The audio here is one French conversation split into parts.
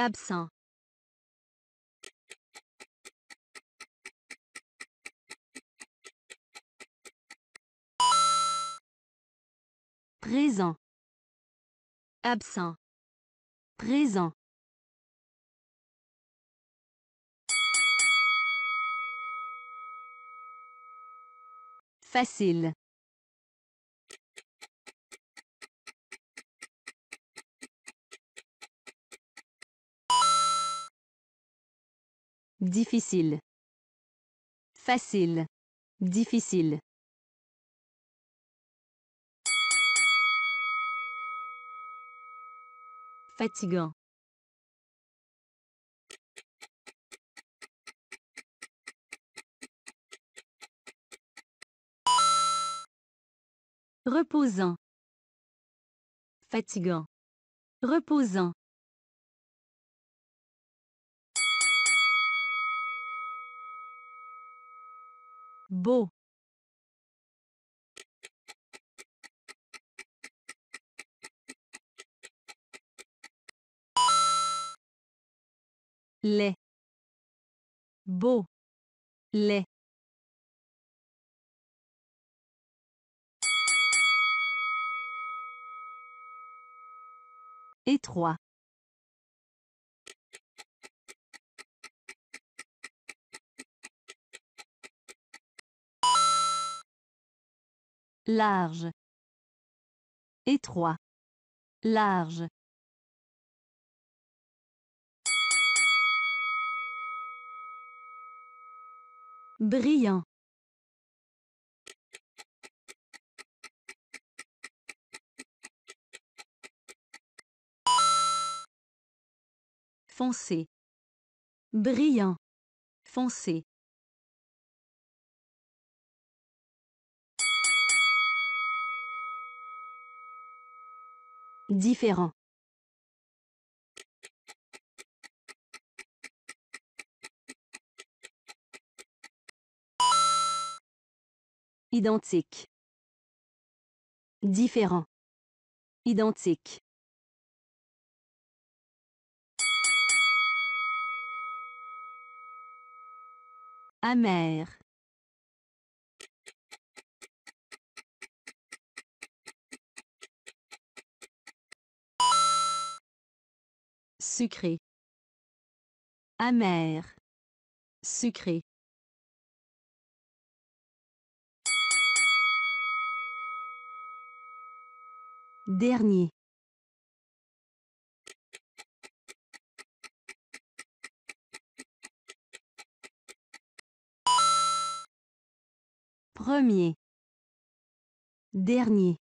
Absent. Présent. Absent. Présent. Facile. Difficile. Facile. Difficile. Fatigant. Reposant. Fatigant. Reposant. Beau. Lait. Beau. Lait. Étroit. Large. Étroit. Large. Brillant. Foncé. Brillant. Foncé. Différent. Identique. Différent. Identique. Amer. Sucré. Amer. Sucré. Dernier. Premier. Dernier.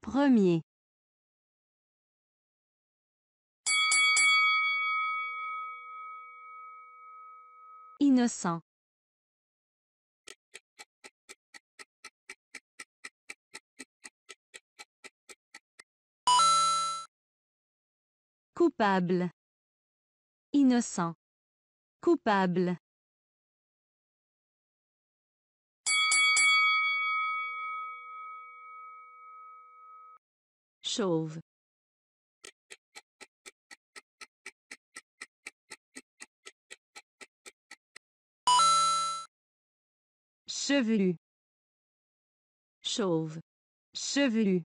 Premier. Innocent. Coupable. Innocent. Coupable. Chauve. Chevelu. Chauve. Chevelu.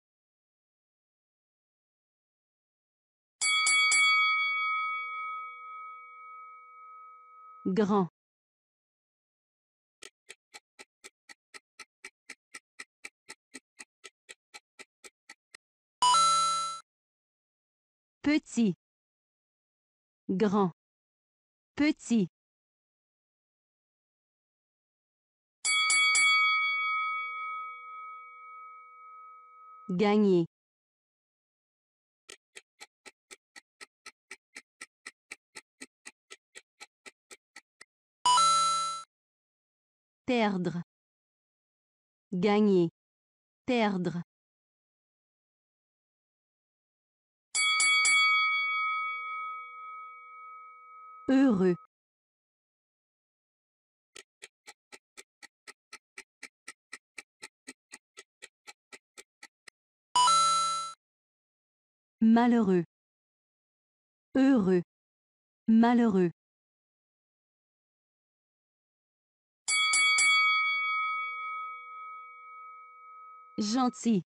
Grand. Petit. Grand. Petit. Gagner. Perdre. Gagner. Perdre. Heureux. Malheureux. Heureux. Malheureux. Gentil.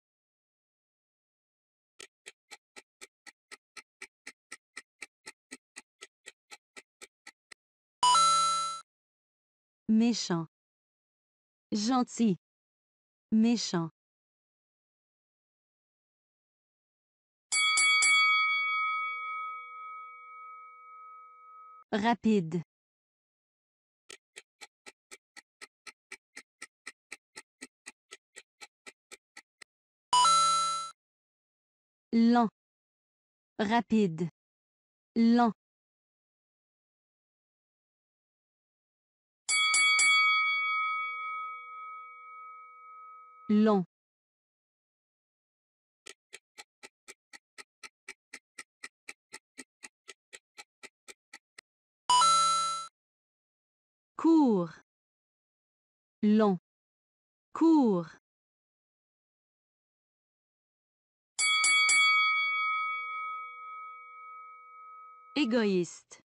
Méchant. Gentil. Méchant. Rapide. Lent. Rapide. Lent. Long. Court. Long. Court. Égoïste.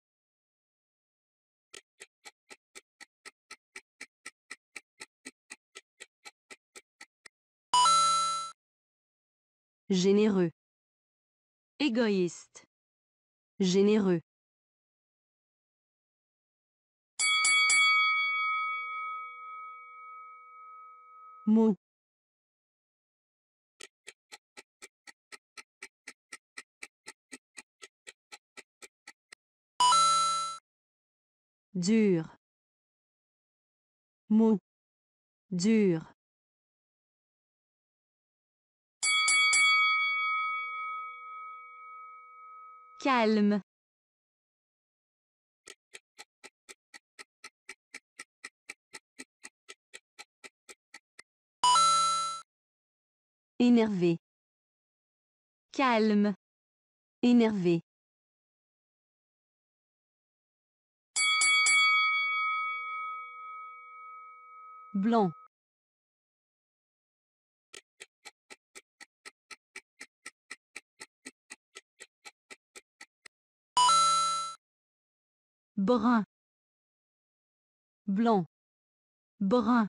Généreux. Égoïste. Généreux. Mot. Dur. Mot. Dur. Calme. Énervé. Calme. Énervé. Blanc. Brun. Blanc. Brun.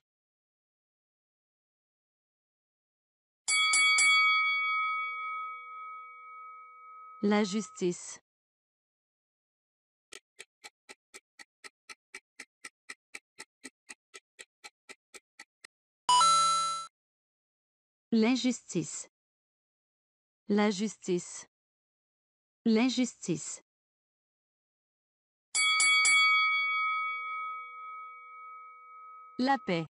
La justice. L'injustice. La justice. L'injustice. La paix.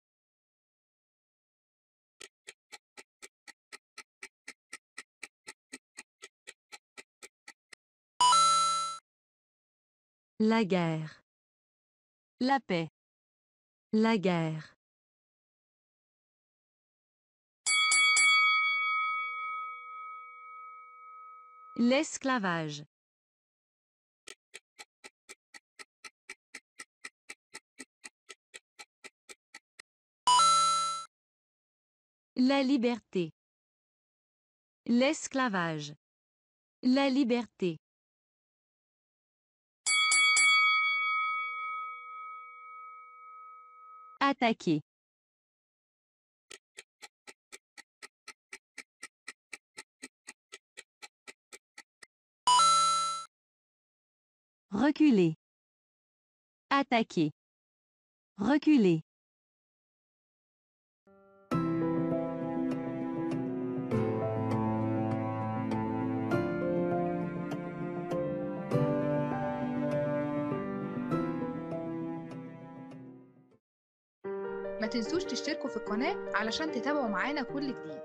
La guerre. La paix. La guerre. L'esclavage. La liberté. L'esclavage. La liberté. Attaquer. Reculer. Attaquer. Reculer. تنسوش تشتركوا في القناة علشان تتابعوا معانا كل جديد.